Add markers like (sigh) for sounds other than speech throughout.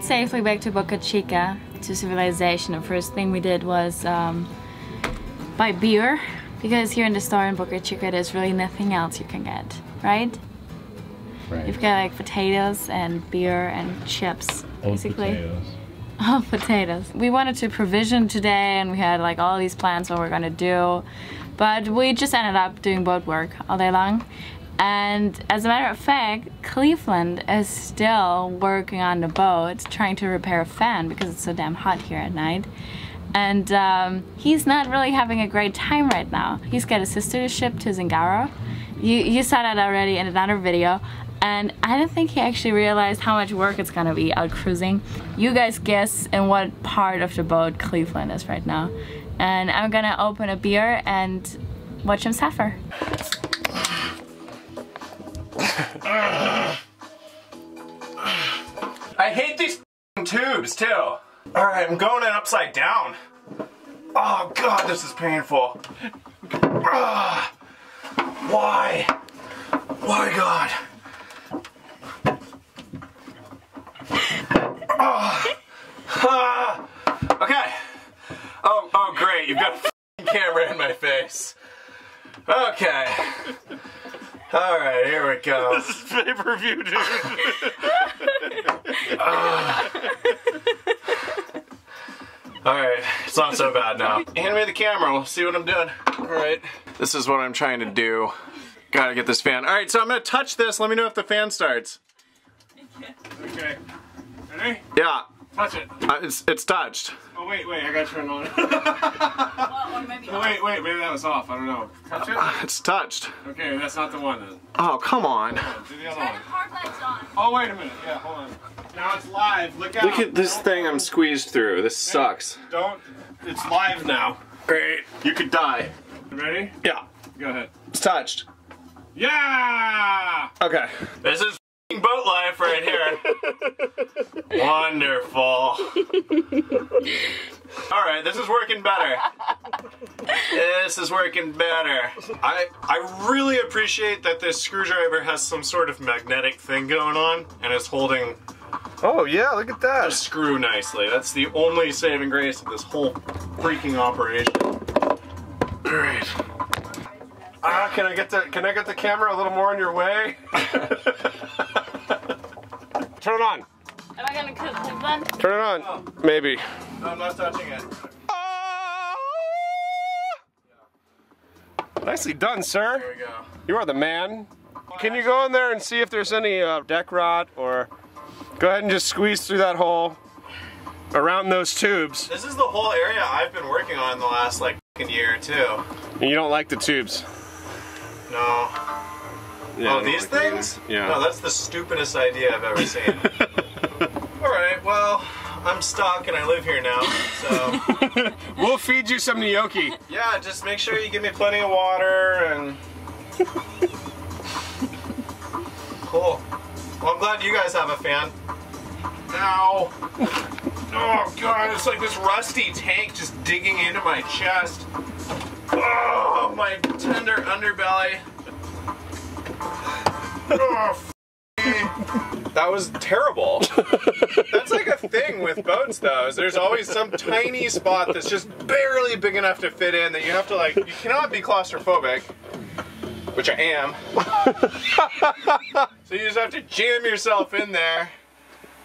it safely back to Boca Chica, to civilization. The first thing we did was um, buy beer, because here in the store in Boca Chica there's really nothing else you can get, right? Right. You've got like potatoes and beer and chips, Old basically. potatoes. (laughs) Oh, potatoes. We wanted to provision today and we had like all these plans what we're gonna do. But we just ended up doing boat work all day long. And as a matter of fact, Cleveland is still working on the boat, trying to repair a fan because it's so damn hot here at night. And um, he's not really having a great time right now. He's got his sister ship to Zingaro. You, you saw that already in another video. And I don't think he actually realized how much work it's gonna be out cruising. You guys guess in what part of the boat Cleveland is right now. And I'm gonna open a beer and watch him suffer. I hate these tubes too. All right, I'm going in upside down. Oh God, this is painful. Ah, why? Why God? Ah, ah. okay. Oh, oh great, you've got a camera in my face. Okay. All right, here we go. (laughs) This is pay-per-view, dude. Ah. All right, it's not so bad now. Hand me the camera, we'll see what I'm doing. All right, this is what I'm trying to do. Gotta get this fan. All right, so I'm gonna touch this. Let me know if the fan starts. okay. Ready? Yeah, Touch it. uh, it's it's touched. Oh wait, wait, I gotta turn it on. (laughs) oh, wait, wait, maybe that was off. I don't know. Touch it. It's touched. Okay, that's not the one then. Oh, come on. Do the other one. On. Oh wait a minute. Yeah, hold on. Now it's live. Look out. Look at this thing I'm squeezed through. This sucks. Don't. It's live now. Great. You could die. You ready? Yeah, Go ahead. it's touched. Yeah. Okay. This is f***ing boat life right here. (laughs) Wonderful. All right, this is working better. This is working better. I I really appreciate that this screwdriver has some sort of magnetic thing going on and it's holding Oh yeah, look at that. the screw nicely. That's the only saving grace of this whole freaking operation. All right. Ah, can I get the can I get the camera a little more in your way? (laughs) (laughs) Turn it on. Am I gonna cook Cleveland? Turn it on. Maybe. I'm not touching it. Nicely done, sir. There we go. You are the man. Can you go in there and see if there's any uh, deck rot or go ahead and just squeeze through that hole around those tubes. This is the whole area I've been working on the last like fucking year too. And you don't like the tubes. No. Yeah, oh, these things? Yeah. No, that's the stupidest idea I've ever seen. (laughs) Alright, well, I'm stuck and I live here now, so. (laughs) We'll feed you some gnocchi. yeah, just make sure you give me plenty of water and. cool. Well, I'm glad you guys have a fan. Ow. Oh, God, it's like this rusty tank just digging into my chest. Oh, my tender underbelly. That was terrible. That's like a thing with boats, though. Is there's always some tiny spot that's just barely big enough to fit in that you have to like. You cannot be claustrophobic, which I am. so you just have to jam yourself in there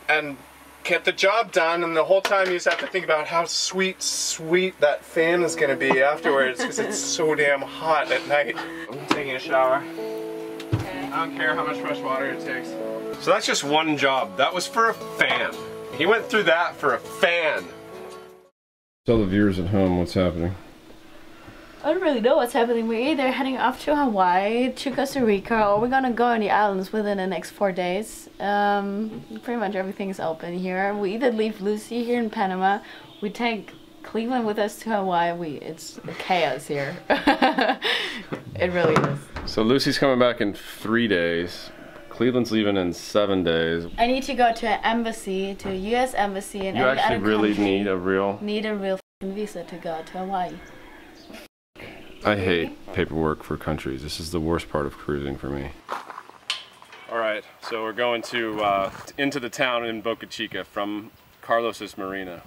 and get the job done. And the whole time you just have to think about how sweet, sweet that fan is gonna be afterwards because it's so damn hot at night. I'm taking a shower. I don't care how much fresh water it takes. So that's just one job. That was for a fan. He went through that for a fan. Tell the viewers at home what's happening. I don't really know what's happening. We're either heading off to Hawaii, to Costa Rica, or we're gonna go on the islands within the next four days. Um, pretty much everything is open here. We either leave Lucy here in Panama, we take Cleveland with us to Hawaii. We it's chaos here. (laughs) it really is. So Lucy's coming back in three days. Cleveland's leaving in seven days. I need to go to an embassy, to a U.S. embassy, and You any actually really country need a real. need a real visa to go to Hawaii. I hate paperwork for countries. This is the worst part of cruising for me. All right, so we're going to uh, into the town in Boca Chica from Carlos's Marina.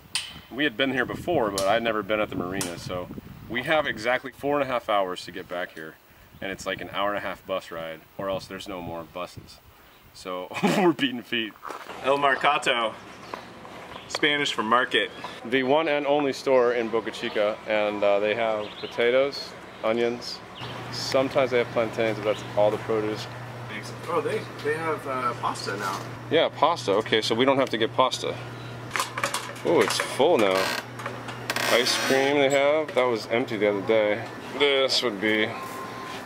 We had been here before, but I'd never been at the marina, so we have exactly four and a half hours to get back here, and it's like an hour and a half bus ride, or else there's no more buses. So (laughs) we're beating feet. El Mercato, Spanish for market. The one and only store in Boca Chica, and uh, they have potatoes, onions. Sometimes they have plantains, but that's all the produce. Oh, they they have uh, pasta now. Yeah, pasta. Okay, so we don't have to get pasta. Oh, it's full now. Ice cream they have. That was empty the other day. This would be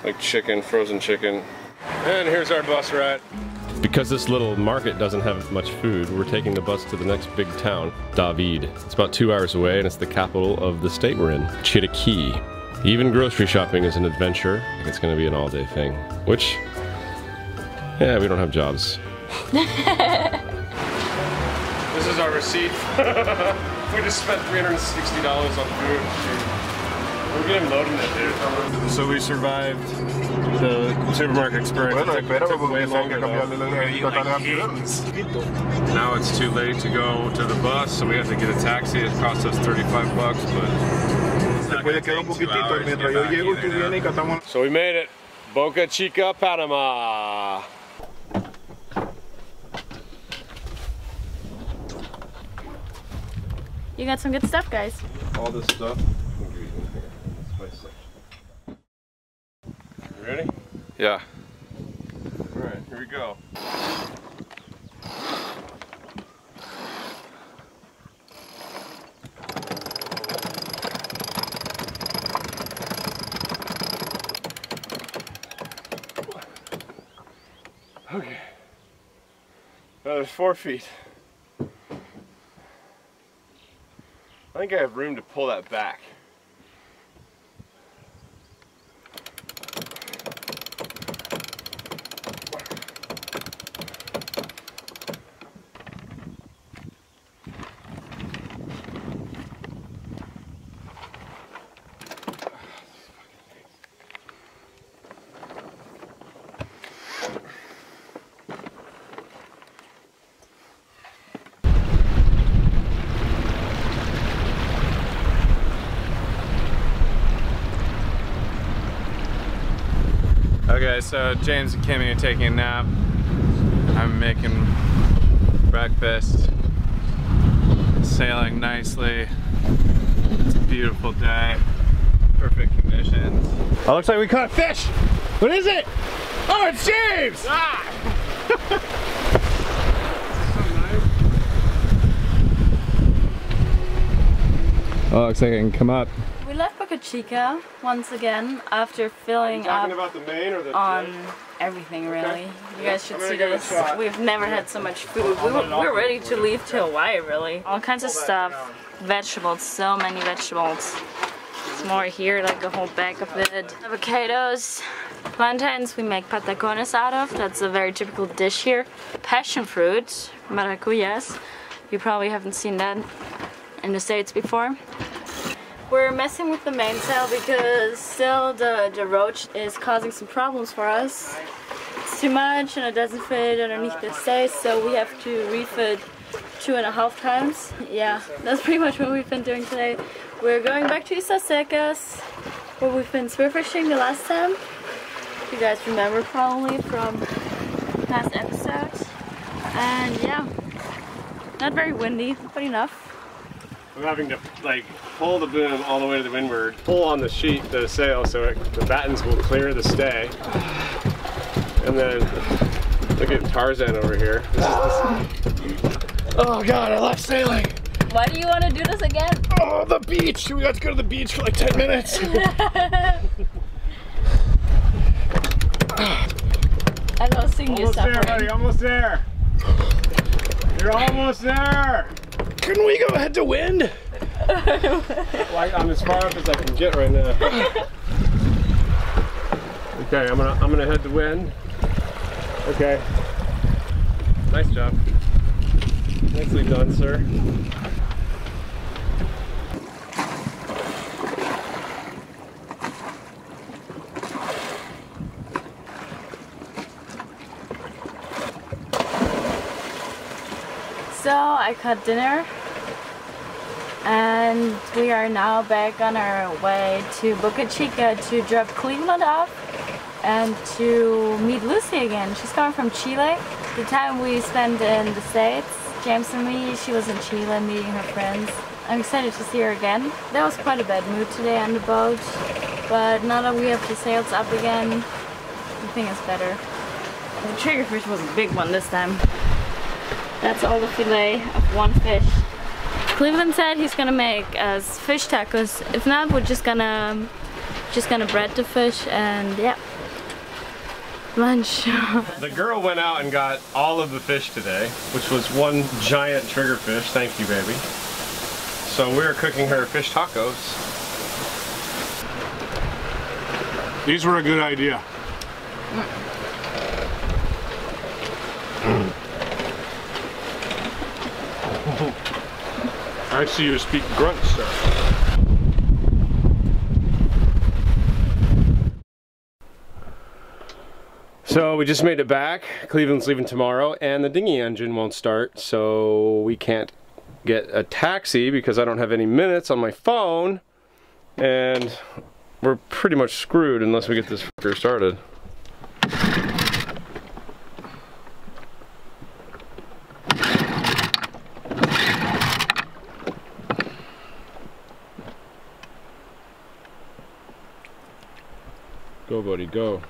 like chicken, frozen chicken. And here's our bus ride. Because this little market doesn't have much food, we're taking the bus to the next big town, David. It's about two hours away and it's the capital of the state we're in, Chiriquí. Even grocery shopping is an adventure. It's gonna be an all-day thing, which, yeah, we don't have jobs. (laughs) This is our receipt. (laughs) we just spent $360 on food. We're getting loaded it, dude. So we survived the supermarket experience. Bueno, took- espera, took way piensan longer, cambiarle though. la total de Now it's too late to go to the bus, so we have to get a taxi. It cost us 35 bucks, but it's not Puede gonna quedar un take two poquitito hours to mientras get yo back llego, either, tú vienes y yeah. catamos. So we made it. Boca Chica, Panama. You got some good stuff, guys. all this stuff. You ready? Yeah. All right, here we go. Okay. Now there's four feet. I think I have room to pull that back. Okay, so James and Kimmy are taking a nap. I'm making breakfast. Sailing nicely. It's a beautiful day. Perfect conditions. Oh, looks like we caught a fish! What is it? Oh, it's James! (laughs) Oh, looks like I can come up. We left Boca Chica once again after filling up Talking about the main or the on everything really. You guys should see give it a this. We've never had so much food. We were, we're ready to leave to Hawaii really. All kinds of stuff. Vegetables, so many vegetables. It's more here, like a whole bag of it. Avocados, plantains we make patacones out of. That's a very typical dish here. Passion fruit, maracuyas. You probably haven't seen that in the States before. We're messing with the mainsail because still the, the roach is causing some problems for us. It's too much and it doesn't fit underneath the stay, so we have to refit two and a half times. Yeah, that's pretty much what we've been doing today. We're going back to Islas Secas, where we've been spearfishing the last time. You guys remember probably from past episodes. And yeah, not very windy, but enough. I'm having to like pull the boom all the way to the windward, pull on the sheet, the sail, so it, the battens will clear the stay. And then look at Tarzan over here. This is, this, oh God, I love sailing. Why do you want to do this again? Oh, the beach. We got to go to the beach for like 10 minutes. (laughs) (laughs) I love seeing you almost there, suffering. buddy. Almost there. You're almost there. Couldn't we go head to wind? like I'm as far up as I can get right now. Okay, I'm gonna I'm gonna head to wind. Okay. Nice job. Nicely done, sir. So I cut dinner and we are now back on our way to Boca Chica to drop Cleveland off and to meet Lucy again. She's coming from Chile. The time we spent in the States, James and me, she was in Chile meeting her friends. I'm excited to see her again. That was quite a bad mood today on the boat, but now that we have the sails up again, I think it's better. The triggerfish was a big one this time. That's all the fillet of one fish. Cleveland said he's gonna make us fish tacos. If not, we're just gonna just gonna bread the fish and yeah. Lunch. (laughs) The girl went out and got all of the fish today, which was one giant triggerfish. Thank you, baby. So we're cooking her fish tacos. These were a good idea. Mm. I see you speak grunt, sir. So we just made it back. Cleveland's leaving tomorrow and the dinghy engine won't start, so we can't get a taxi because I don't have any minutes on my phone. And we're pretty much screwed unless we get this started. Go.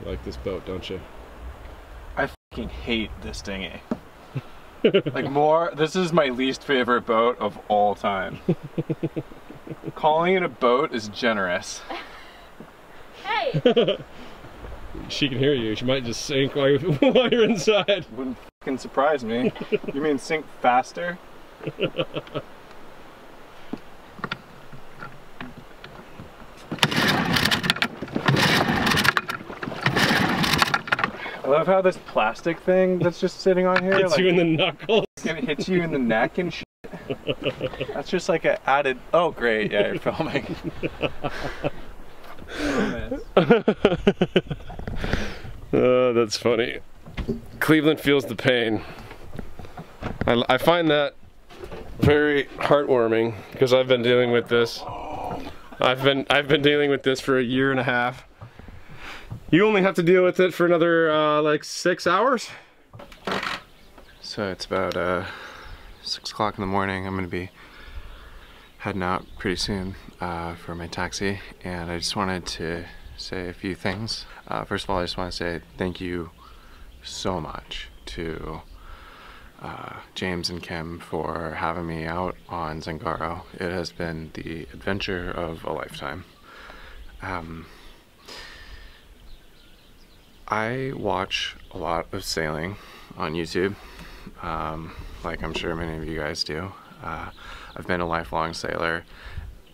You like this boat, don't you? I fucking hate this dinghy. like more, this is my least favorite boat of all time. (laughs) Calling it a boat is generous. hey! (laughs) She can hear you. She might just sink while you're, (laughs) while you're inside. Wouldn't fucking surprise me. You mean sink faster? I love how this plastic thing that's just sitting on here Hits like, you in the knuckles. gonna hit you in the neck and shit. That's just like an added. Oh, great! Yeah, you're filming. (laughs) (laughs) Oh, that's funny. Cleveland feels the pain. I, I find that very heartwarming because I've been dealing with this. I've been I've been dealing with this for a year and a half. You only have to deal with it for another uh, like six hours. So it's about uh, six o'clock in the morning. I'm gonna be heading out pretty soon uh, for my taxi, and I just wanted to say a few things. Uh, first of all, I just want to say thank you so much to uh, James and Kim for having me out on Zingaro. It has been the adventure of a lifetime. Um, I watch a lot of sailing on YouTube, um, like I'm sure many of you guys do. Uh, I've been a lifelong sailor.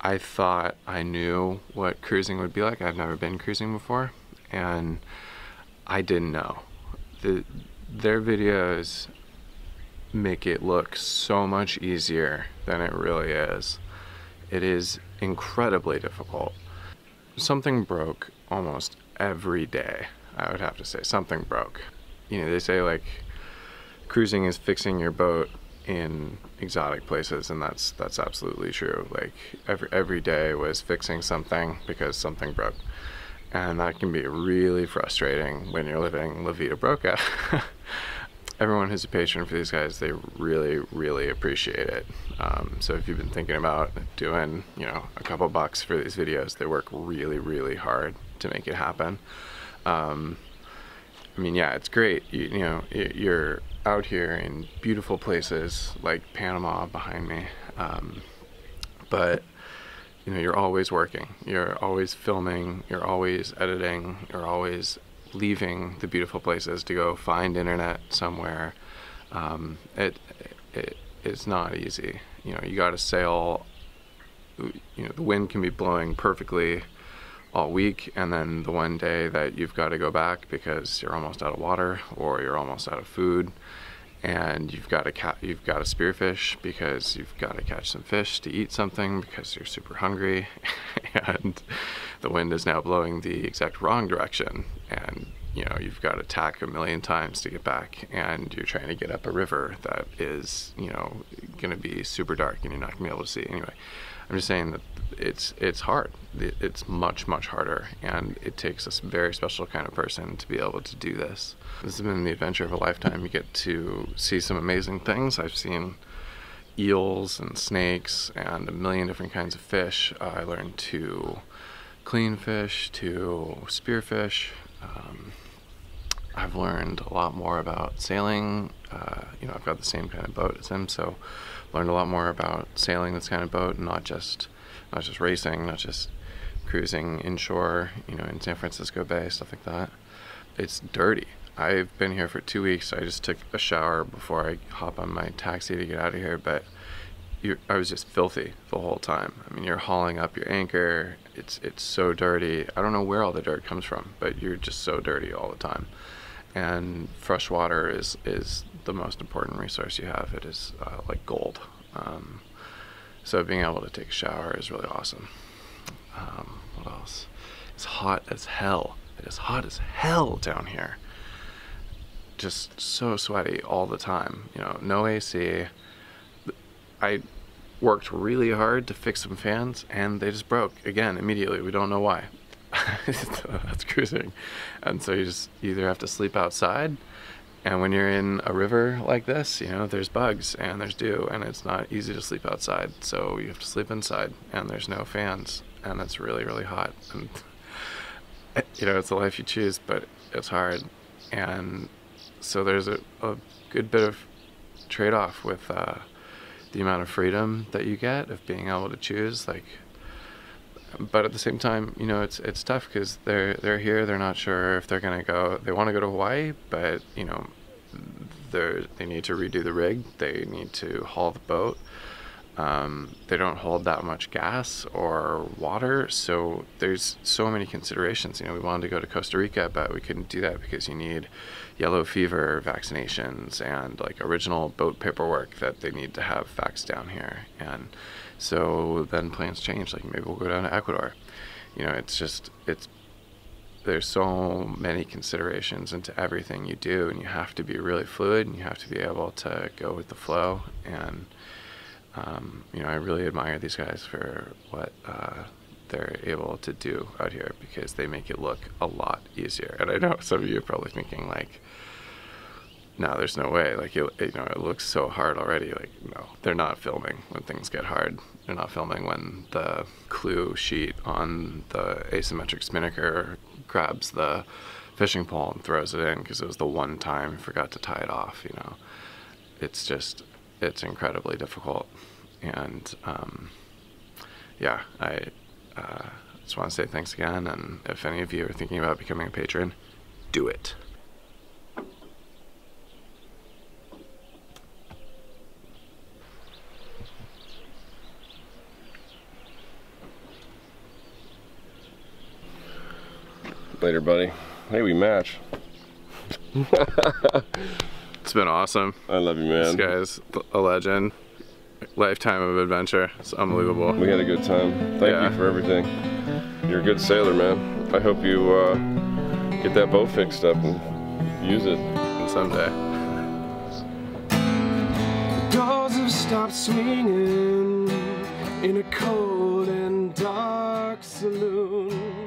I thought I knew what cruising would be like. I've never been cruising before, and I didn't know. The, their videos make it look so much easier than it really is. It is incredibly difficult. Something broke almost every day, I would have to say. Something broke. You know, they say like cruising is fixing your boat in exotic places and that's that's absolutely true. Like every every day was fixing something because something broke. And that can be really frustrating when you're living La Vida Broca. (laughs) everyone who's a patron for these guys, they really, really appreciate it. Um, so if you've been thinking about doing, you know, a couple bucks for these videos, they work really, really hard to make it happen. Um, I mean, yeah, it's great. You, you know, you're out here in beautiful places like Panama behind me, um, but you know, you're always working. You're always filming. You're always editing. You're always leaving the beautiful places to go find internet somewhere. Um, it, it it's not easy. You know, you got to sail. You know, the wind can be blowing perfectly all week, and then the one day that you've got to go back because you're almost out of water or you're almost out of food, and you've got to you've got to spearfish because you've got to catch some fish to eat something because you're super hungry, (laughs) and the wind is now blowing the exact wrong direction, and you know you've got to tack a million times to get back, and you're trying to get up a river that is you know going to be super dark and you're not going to be able to see anyway. I'm just saying that it's it's hard. It's much much harder, and it takes a very special kind of person to be able to do this. This has been the adventure of a lifetime. You get to see some amazing things. I've seen eels and snakes and a million different kinds of fish. Uh, I learned to clean fish, to spearfish. Um, I've learned a lot more about sailing. Uh, you know, I've got the same kind of boat as him, so learned a lot more about sailing this kind of boat, not just not just racing, not just cruising inshore, you know, in San Francisco Bay, stuff like that. It's dirty. I've been here for two weeks. I just took a shower before I hop on my taxi to get out of here, but you I was just filthy the whole time. I mean, you're hauling up your anchor. It's it's so dirty. I don't know where all the dirt comes from, but you're just so dirty all the time. And fresh water is is the most important resource you have. It is uh, like gold. Um, so being able to take a shower is really awesome. Um, what else? It's hot as hell. It is hot as hell down here. Just so sweaty all the time. You know, no AC. I worked really hard to fix some fans and they just broke again immediately. We don't know why. (laughs) That's cruising. And so you just either have to sleep outside and when you're in a river like this, you know, there's bugs and there's dew and it's not easy to sleep outside. So you have to sleep inside and there's no fans and it's really, really hot. And, (laughs) you know, it's the life you choose, but it's hard. And so there's a, a good bit of trade off with uh, the amount of freedom that you get of being able to choose. Like, but at the same time, you know, it's it's tough because they're they're here. They're not sure if they're gonna go. They want to go to Hawaii, but you know, they they need to redo the rig. They need to haul the boat. Um, they don't hold that much gas or water, so there's so many considerations. You know, we wanted to go to Costa Rica, but we couldn't do that because you need yellow fever vaccinations and like original boat paperwork that they need to have faxed down here. And so then plans change. Like maybe we'll go down to Ecuador. You know, it's just it's there's so many considerations into everything you do, and you have to be really fluid, and you have to be able to go with the flow. And um, you know, I really admire these guys for what uh, they're able to do out here because they make it look a lot easier. And I know some of you are probably thinking like, no, there's no way. Like, it, you know, it looks so hard already. Like, no, they're not filming when things get hard. They're not filming when the clew sheet on the asymmetric spinnaker grabs the fishing pole and throws it in because it was the one time forgot to tie it off, you know. It's just, it's incredibly difficult. And, um, yeah, I uh, just want to say thanks again. And if any of you are thinking about becoming a patron, do it. Later, buddy. Hey, we match. (laughs) it's been awesome. I love you, man. This guy's a legend. Lifetime of adventure. It's unbelievable. We had a good time. Thank yeah. you for everything. You're a good sailor, man. I hope you uh, get that boat fixed up and use it. And someday. The doors have stopped swinging in a cold and dark saloon.